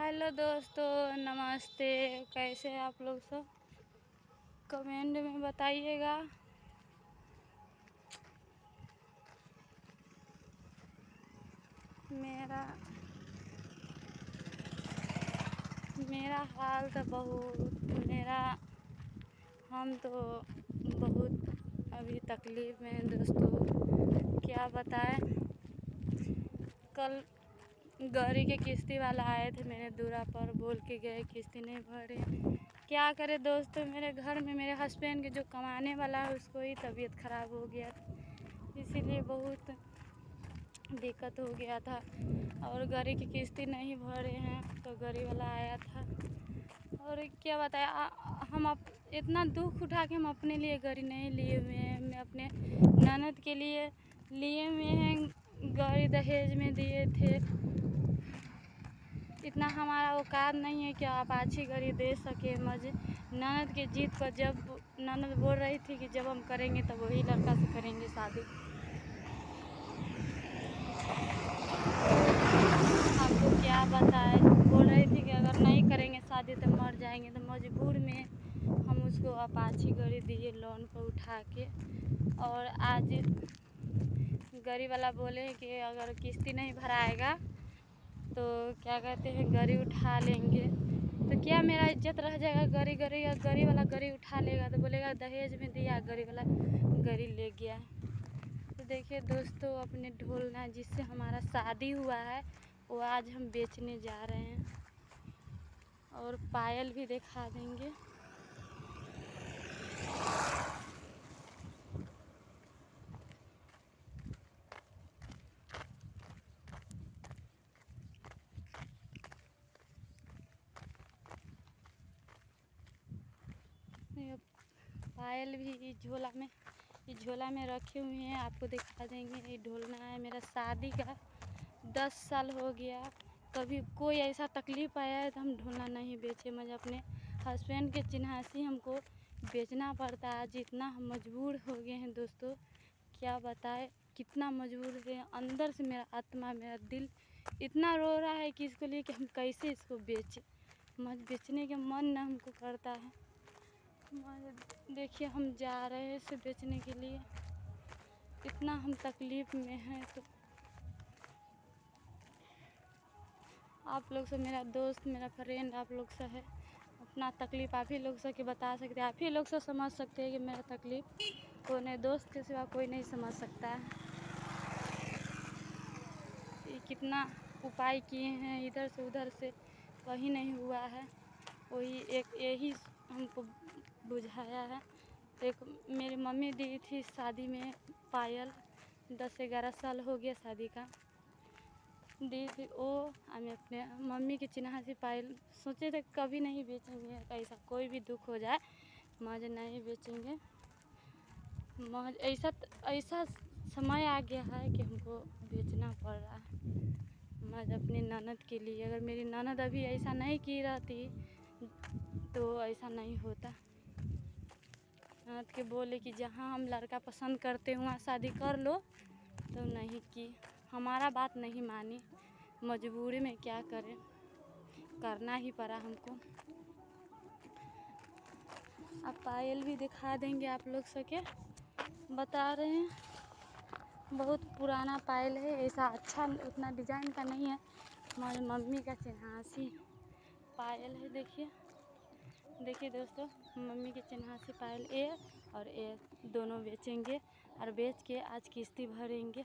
Hello दोस्तों, नमस्ते। कैसे आप लोग सब? कमेंट में बताइएगा। मेरा मेरा हाल तो बहुत, मेरा, हम तो बहुत अभी तकलीफ़ में दोस्तों। क्या बताएँ? कल गाड़ी के किस्ती वाला आए थे मेरे दूरा पर, बोल के गए किस्ती नहीं भरे। क्या करे दोस्तों, मेरे घर में मेरे हस्बैंड के जो कमाने वाला है, उसको ही तबीयत ख़राब हो गया था। इसीलिए बहुत दिक्कत हो गया था। और गाड़ी की किस्ती नहीं भरे हैं तो गाड़ी वाला आया था। और क्या बताया हम अब इतना दुख उठा के हम अपने लिए गाड़ी नहीं लिए हुए हैं। मैं अपने ननद के लिए लिए हुए हैं गाड़ी दहेज में दिए थे। इतना हमारा औकात नहीं है कि आप अच्छी गाड़ी दे सके। मज़े, ननद के जीत पर जब ननद बोल रही थी कि जब हम करेंगे तब वही लड़का से करेंगे शादी। आपको क्या बताए बोल रही थी कि अगर नहीं करेंगे शादी तो मर जाएँगे। तो मजबूर में हम उसको अपाची गाड़ी दिए लोन पर उठा के। और आज गाड़ी वाला बोले कि अगर किस्ती नहीं भराएगा तो क्या कहते हैं, गरी उठा लेंगे। तो क्या मेरा इज़्ज़त रह जाएगा? गरी गरी, और गरी वाला गरी उठा लेगा तो बोलेगा, दहेज में दिया, गरी वाला गरी ले गया। तो देखिए दोस्तों, अपने ढोलना जिससे हमारा शादी हुआ है, वो आज हम बेचने जा रहे हैं। और पायल भी दिखा देंगे। पायल भी इस झोला में, इस झोला में रखे हुए हैं, आपको दिखा देंगे। ये ढोलना है, मेरा शादी का दस साल हो गया। कभी कोई ऐसा तकलीफ़ आया है तो हम ढोलना नहीं बेचे। मुझे अपने हस्बैंड के चिन्हासी हमको बेचना पड़ता है। जितना हम मजबूर हो गए हैं दोस्तों। क्या बताए? कितना मजबूर है अंदर से मेरा आत्मा, मेरा दिल इतना रो रहा है कि इसको लिए कि हम कैसे इसको बेचें। मज बेचने के मन न हमको करता है। देखिए हम जा रहे हैं इसे बेचने के लिए। इतना हम तकलीफ़ में हैं तो आप लोग से मेरा दोस्त, मेरा फ्रेंड आप लोग से है। अपना तकलीफ़ आप ही लोग से के बता सकते हैं। आप ही लोग से समझ सकते हैं कि मेरा तकलीफ़ कोई नहीं दोस्त के सिवा कोई नहीं समझ सकता है। ये कितना उपाय किए हैं, इधर से उधर से कहीं नहीं हुआ है। वही एक, यही हमको बुझाया है। एक मेरी मम्मी दी थी शादी में पायल, दस ग्यारह साल हो गया शादी का। दी थी वो हमें अपने मम्मी के चिन्हा से पायल सोचे थे कभी नहीं बेचेंगे, ऐसा कोई भी दुख हो जाए, मज नहीं बेचेंगे। मज, ऐसा ऐसा समय आ गया है कि हमको बेचना पड़ रहा है। मज अपनी ननद के लिए, अगर मेरी ननद अभी ऐसा नहीं की रहती तो ऐसा नहीं होता। ननद के बोले कि जहाँ हम लड़का पसंद करते हैं वहाँ शादी कर लो तो नहीं की हमारा बात नहीं मानी। मजबूरी में क्या करें? करना ही पड़ा हमको। अब पायल भी दिखा देंगे आप लोग सके। बता रहे हैं, बहुत पुराना पायल है, ऐसा अच्छा उतना डिज़ाइन का नहीं है। हमारी मम्मी का चिन्हासी पायल है, देखिए। देखिए दोस्तों, मम्मी के चिन्हासी पायल ए और ए दोनों बेचेंगे और बेच के आज किस्ती भरेंगे।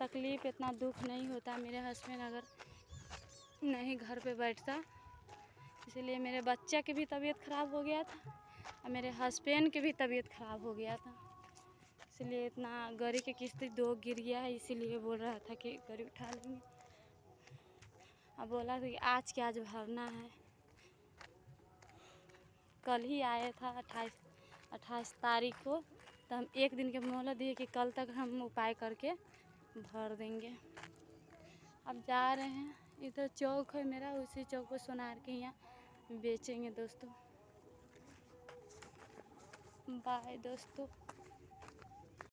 तकलीफ़ इतना दुख नहीं होता, मेरे हस्बैंड अगर नहीं घर पे बैठता, इसीलिए मेरे बच्चे की भी तबीयत ख़राब हो गया था और मेरे हस्बैंड की भी तबीयत ख़राब हो गया था। इसलिए इतना गाड़ी की किस्ती दो गिर गया है, इसीलिए बोल रहा था कि गाड़ी उठा लेंगे। अब बोला था कि आज के आज भरना है। कल ही आया था अट्ठाईस अट्ठाईस तारीख को। तो हम एक दिन के मोहलत दिए कि कल तक हम उपाय करके भर देंगे। अब जा रहे हैं। इधर चौक है मेरा, उसी चौक पर सोनार के यहाँ बेचेंगे दोस्तों। बाय दोस्तों।